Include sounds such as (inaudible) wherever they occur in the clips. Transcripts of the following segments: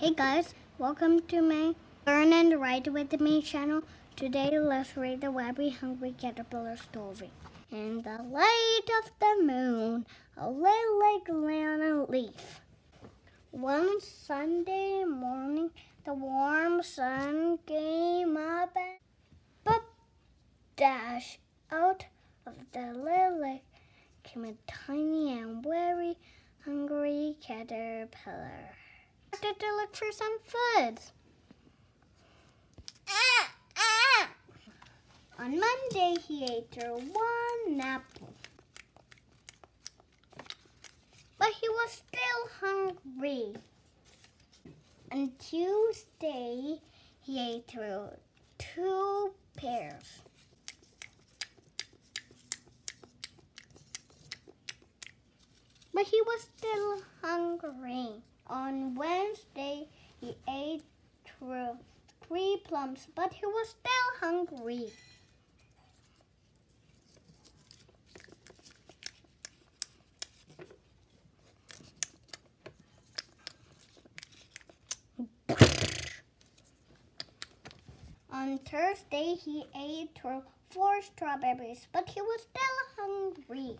Hey guys, welcome to my Learn and Write with Me channel. Today let's read the Very Hungry Caterpillar story. In the light of the moon, a egg lay on a leaf. One Sunday morning, the warm sun came up and pop, dash out of the egg came a tiny and very hungry caterpillar. Started to look for some food. On Monday, he ate one apple. But he was still hungry. On Tuesday, he ate through two pears. But he was still hungry. On Wednesday, he ate three plums, but he was still hungry. On Thursday, he ate four strawberries, but he was still hungry.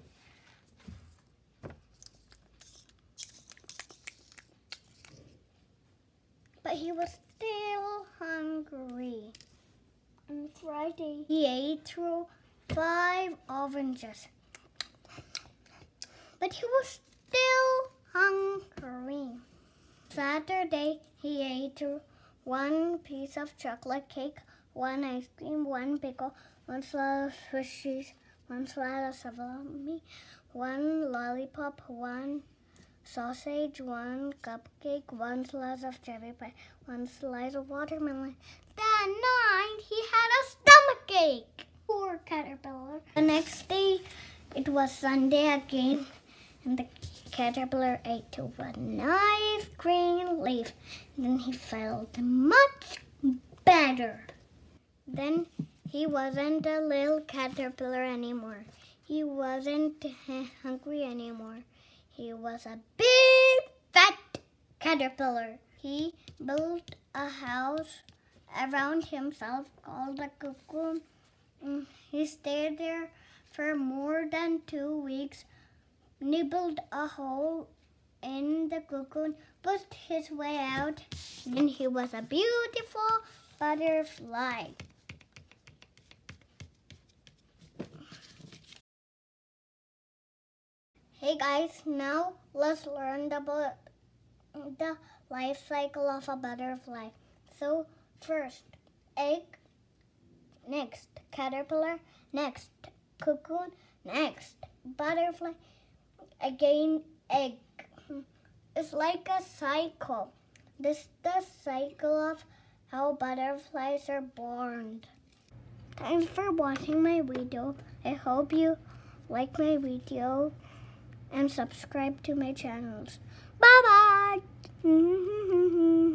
But he was still hungry. On Friday, he ate through five oranges. But he was still hungry. Saturday, he ate through one piece of chocolate cake, one ice cream, one pickle, one slice of Swiss cheese, one slice of salami, one lollipop, one sausage, one cupcake, one slice of cherry pie, one slice of watermelon. That night he had a stomach ache. Poor caterpillar. The next day it was Sunday again and the caterpillar ate a nice green leaf. Then he felt much better. Then he wasn't a little caterpillar anymore. He wasn't (laughs) hungry anymore. He was a big fat caterpillar. He built a house around himself called a cocoon. Mm, he stayed there for more than two weeks nibbled a hole in the cocoon, pushed his way out, and he was a beautiful butterfly. Hey guys, now let's learn about the life cycle of a butterfly. So first, egg, next caterpillar, next cocoon, next butterfly, again egg. It's like a cycle. This is the cycle of how butterflies are born. Thanks for watching my video. I hope you like my video and subscribe to my channels. Bye bye. (laughs)